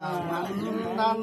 mẹ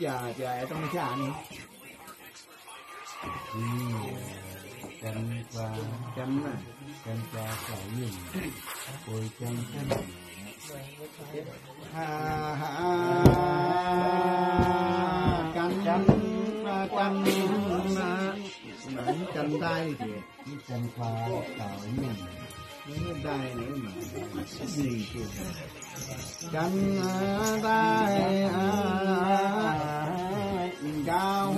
đây anh đang chờ chờ ở trong nhà này. Chân qua chấm mà chân qua phải nhìn ôi chân chân ha ha cánh chấm cánh chân tay thì chân qua phải nhìn cái tay nữa mà. Gì chứ cánh tay cao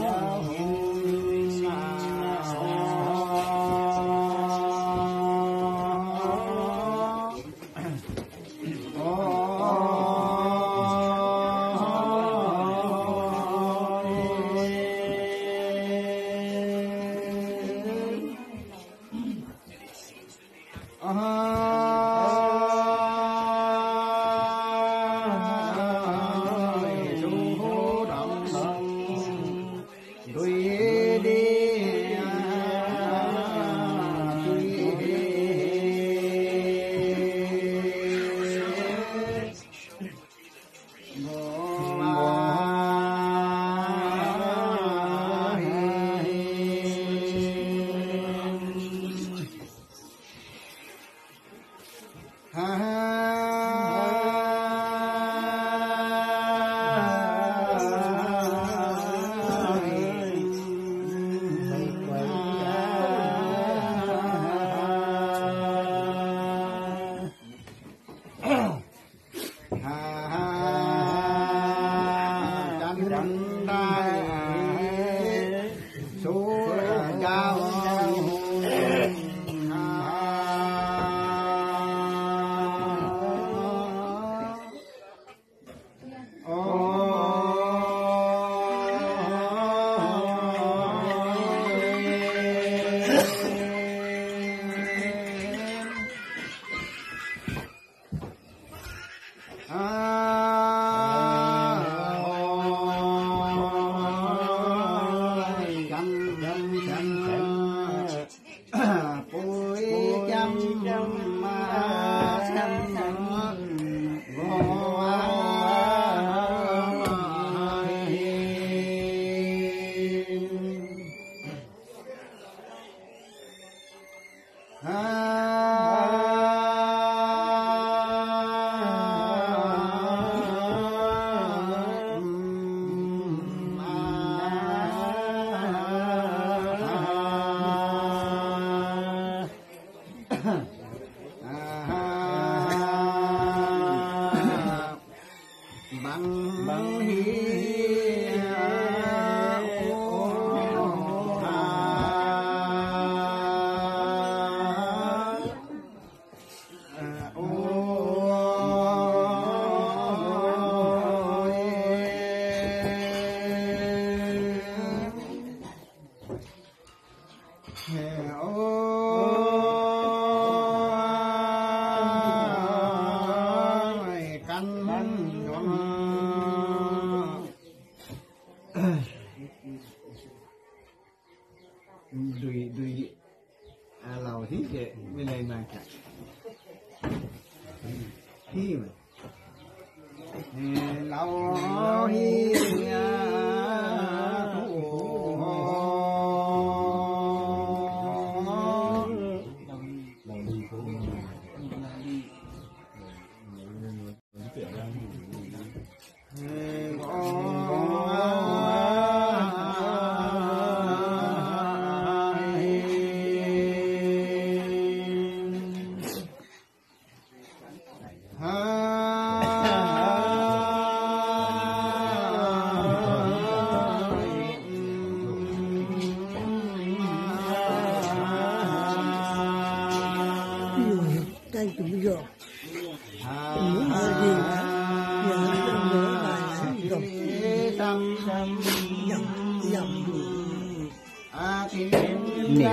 Nịt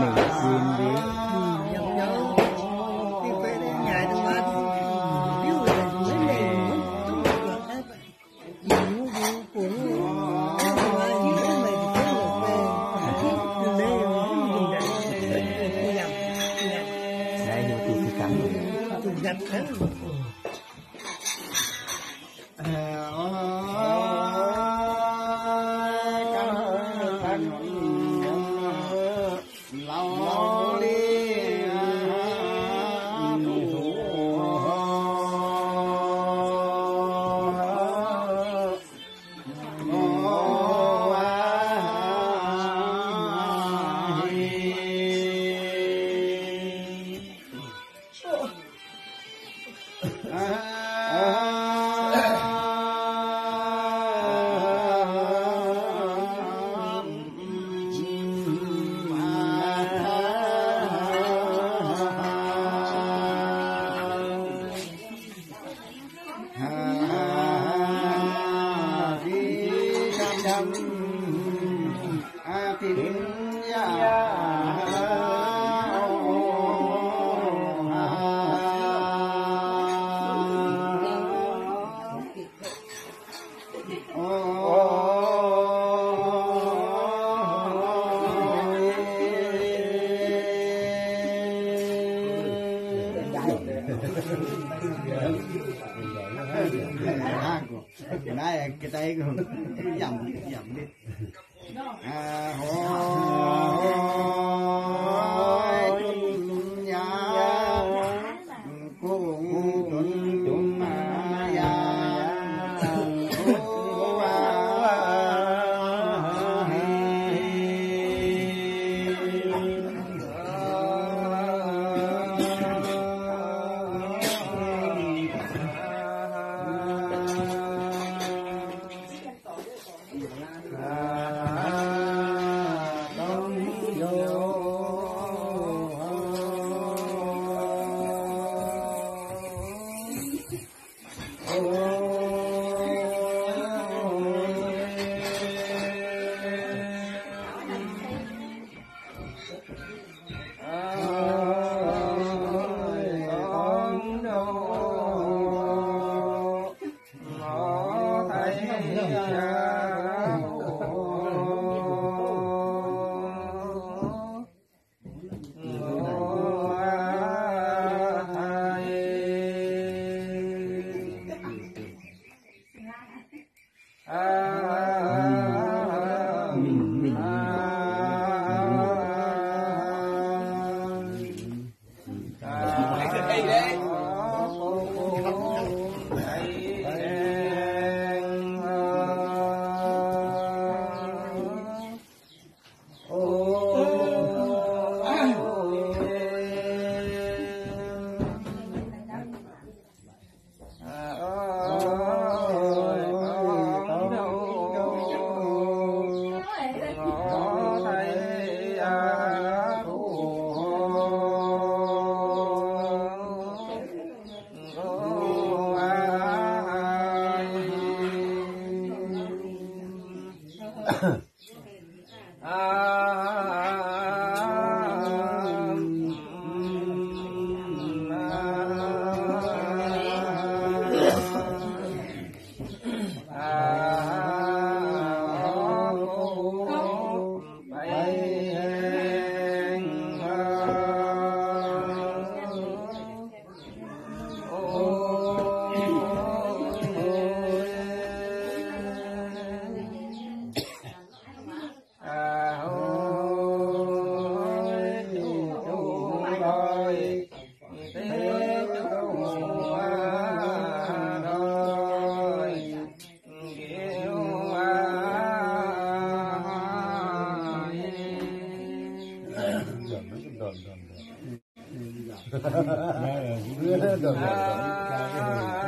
nở. 再一个 rồi. 对对对，哈哈哈哈哈！对对对。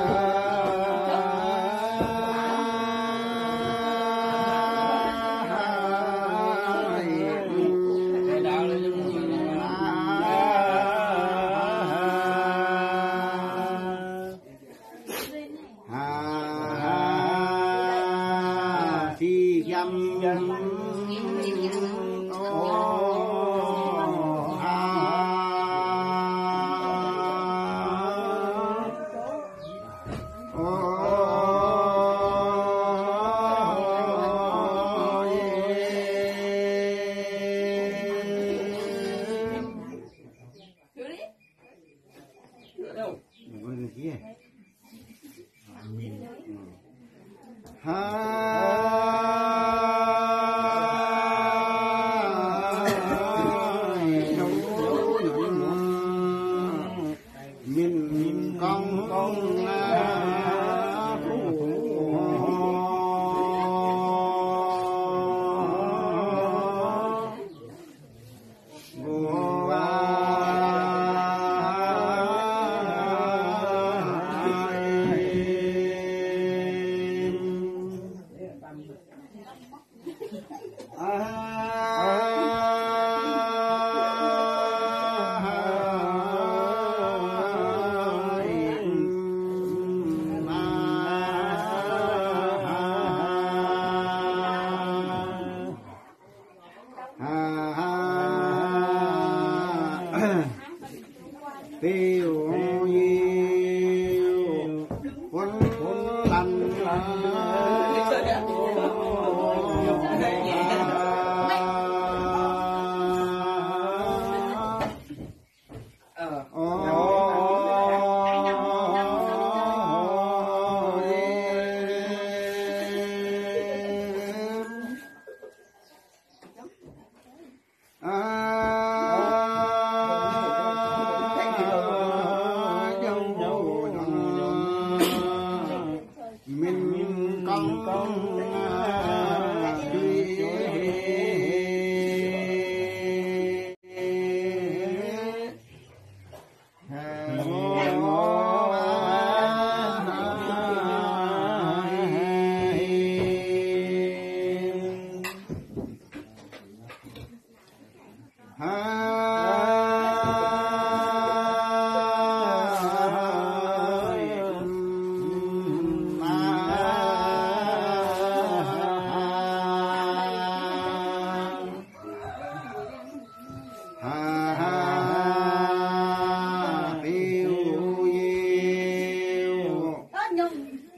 feo.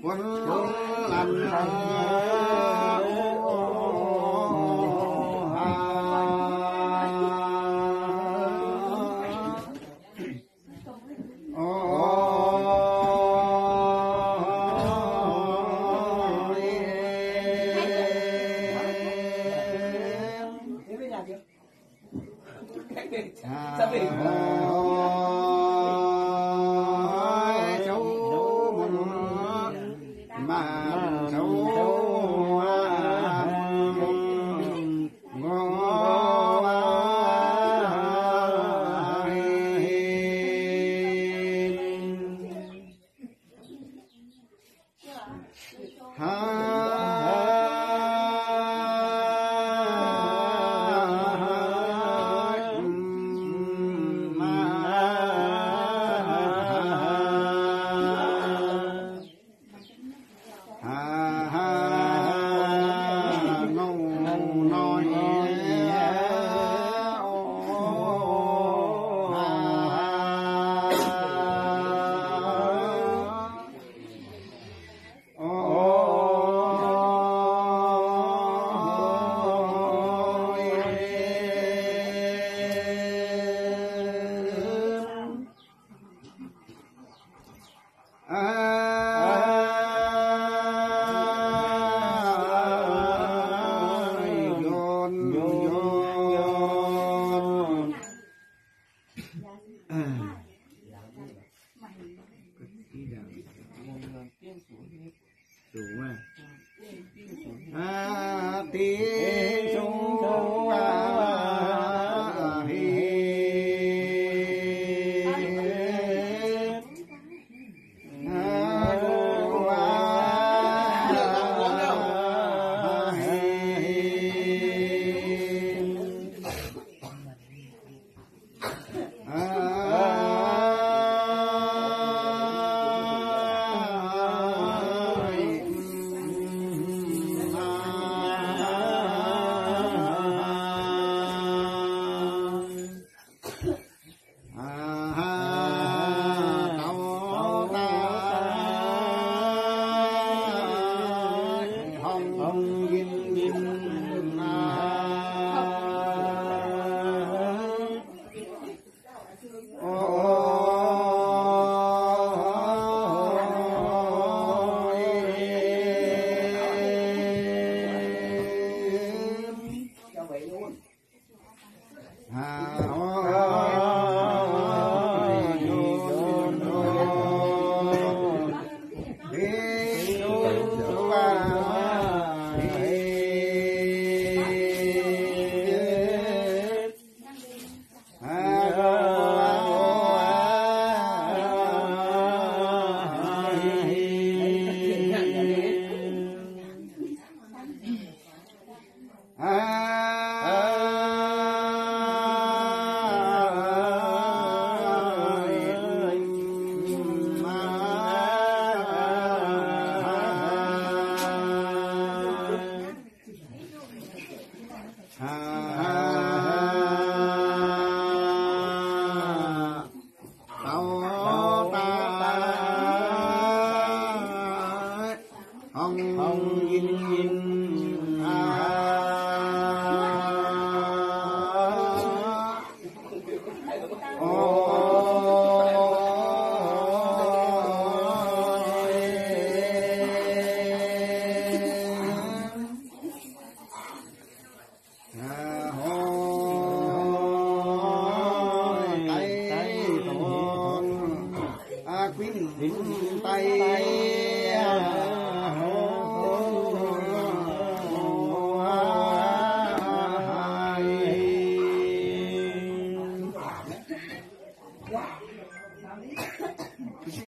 Allah.